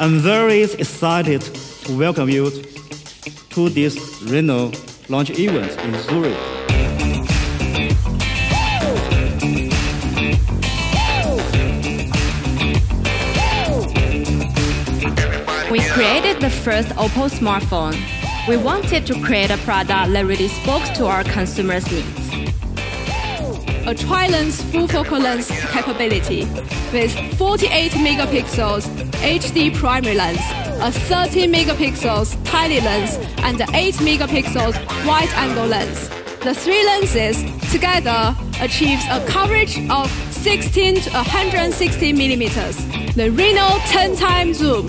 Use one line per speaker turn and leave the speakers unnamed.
I'm very excited to welcome you to this Reno launch event in Zurich.
We created the first Oppo smartphone. We wanted to create a product that really spoke to our consumers' needs.
A tri-lens full focal lens capability with 48 megapixels HD primary lens, a 30 megapixels tele lens, and an 8 megapixels wide angle lens. The three lenses together achieves a coverage of 16 to 160 millimeters. The Reno 10 time zoom.